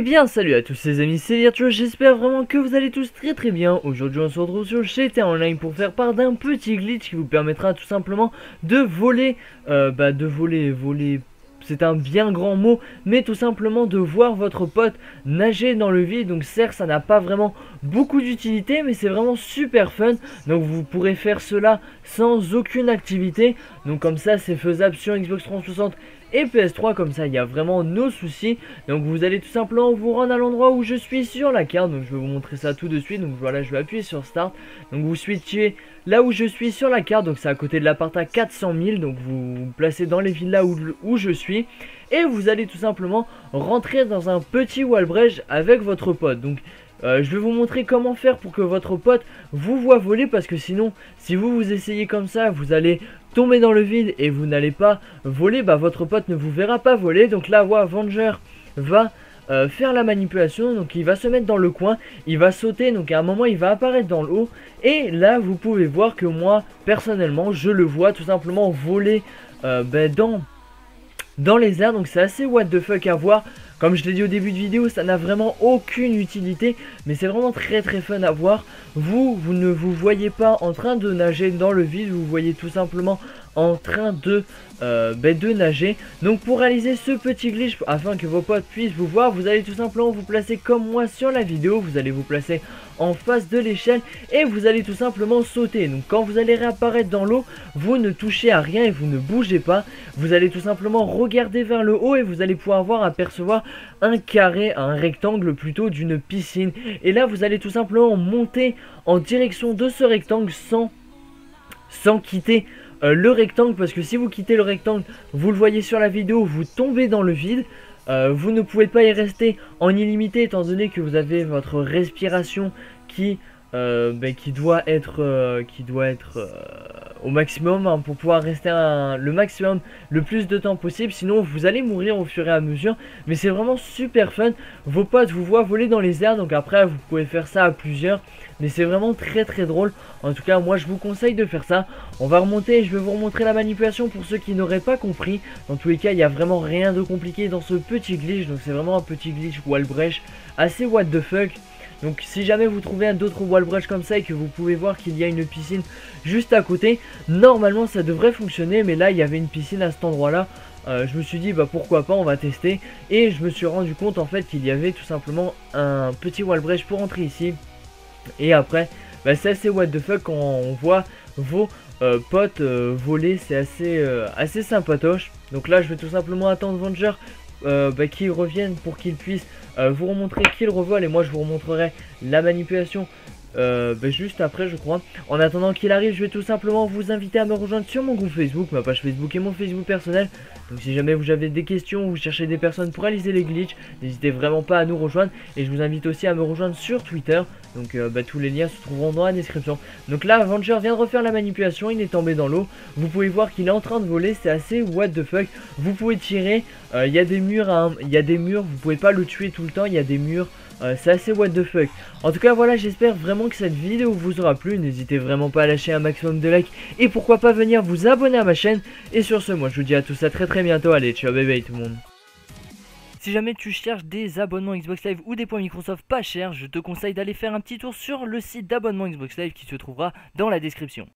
bien salut à tous les amis, c'est Virtual, j'espère vraiment que vous allez tous très très bien. Aujourd'hui on se retrouve sur GTA Online pour faire part d'un petit glitch qui vous permettra tout simplement de voler, euh, bah de voler, voler c'est un bien grand mot, mais tout simplement de voir votre pote nager dans le vide. Donc certes, ça n'a pas vraiment beaucoup d'utilité, mais c'est vraiment super fun. Donc vous pourrez faire cela sans aucune activité. Donc comme ça, c'est faisable sur Xbox 360 et PS3 comme ça il y a vraiment nos soucis. Donc vous allez tout simplement vous rendre à l'endroit où je suis sur la carte. Donc je vais vous montrer ça tout de suite. Donc voilà je vais appuyer sur start. Donc vous switchez là où je suis sur la carte. Donc c'est à côté de l'appart à 400 000 donc vous vous placez dans les villes là où, je suis. Et vous allez tout simplement rentrer dans un petit wall avec votre pote. Donc euh, je vais vous montrer comment faire pour que votre pote vous voit voler parce que sinon si vous vous essayez comme ça vous allez tomber dans le vide et vous n'allez pas voler bah votre pote ne vous verra pas voler. Donc là voix Avenger va euh, faire la manipulation. Donc il va se mettre dans le coin il va sauter. Donc à un moment il va apparaître dans le haut et là vous pouvez voir que moi personnellement je le vois tout simplement voler euh, ben, dans dans les airs. Donc c'est assez what the fuck à voir comme je l'ai dit au début de vidéo, ça n'a vraiment aucune utilité, mais c'est vraiment très très fun à voir. Vous, vous ne vous voyez pas en train de nager dans le vide, vous voyez tout simplement en train de, euh, ben, de nager. Donc pour réaliser ce petit glitch, afin que vos potes puissent vous voir, vous allez tout simplement vous placer comme moi sur la vidéo. Vous allez vous placer en face de l'échelle et vous allez tout simplement sauter. Donc quand vous allez réapparaître dans l'eau, vous ne touchez à rien et vous ne bougez pas. Vous allez tout simplement regarder vers le haut et vous allez pouvoir voir apercevoir un carré, un rectangle plutôt d'une piscine. Et là vous allez tout simplement monter en direction de ce rectangle sans, sans quitter euh, le rectangle parce que si vous quittez le rectangle, vous le voyez sur la vidéo, vous tombez dans le vide. Euh, vous ne pouvez pas y rester en illimité étant donné que vous avez votre respiration qui, euh, ben, qui doit être, qui doit être au maximum hein, pour pouvoir rester le maximum le plus de temps possible. Sinon vous allez mourir au fur et à mesure. Mais c'est vraiment super fun. Vos potes vous voient voler dans les airs. Donc après vous pouvez faire ça à plusieurs. Mais c'est vraiment très très drôle. En tout cas moi je vous conseille de faire ça. On va remonter. Et je vais vous remontrer la manipulation pour ceux qui n'auraient pas compris. Dans tous les cas il n'y a vraiment rien de compliqué dans ce petit glitch. Donc c'est vraiment un petit glitch wallbreach assez what the fuck donc si jamais vous trouvez un d'autres wallbreach comme ça et que vous pouvez voir qu'il y a une piscine juste à côté, normalement ça devrait fonctionner mais là il y avait une piscine à cet endroit là. Euh, je me suis dit bah pourquoi pas on va tester. Et je me suis rendu compte en fait qu'il y avait tout simplement un petit wallbreach pour entrer ici. Et après bah, c'est assez what the fuck quand on voit vos euh, potes euh, voler. C'est assez, assez sympatoche. Donc là je vais tout simplement attendre Venger euh, bah, qu'ils reviennent pour qu'ils puissent euh, vous remontrer qu'ils revolent et moi je vous remontrerai la manipulation euh, bah, juste après je crois. En attendant qu'il arrive, je vais tout simplement vous inviter à me rejoindre sur mon groupe Facebook, ma page Facebook et mon Facebook personnel. Donc si jamais vous avez des questions, vous cherchez des personnes pour réaliser les glitches, n'hésitez vraiment pas à nous rejoindre. Et je vous invite aussi à me rejoindre sur Twitter. Donc euh, bah, tous les liens se trouveront dans la description. Donc là, Avenger vient de refaire la manipulation, il est tombé dans l'eau. Vous pouvez voir qu'il est en train de voler, c'est assez what the fuck. Vous pouvez tirer, euh, il y a des murs, il y a des murs, vous pouvez pas le tuer tout le temps, il y a des murs euh, c'est assez what the fuck. En tout cas, voilà, j'espère vraiment que cette vidéo vous aura plu. N'hésitez vraiment pas à lâcher un maximum de likes et pourquoi pas venir vous abonner à ma chaîne. Et sur ce, moi je vous dis à tous à très très bientôt. Allez, ciao bébé tout le monde. Si jamais tu cherches des abonnements Xbox Live ou des points Microsoft pas chers, je te conseille d'aller faire un petit tour sur le site d'abonnement Xbox Live qui se trouvera dans la description.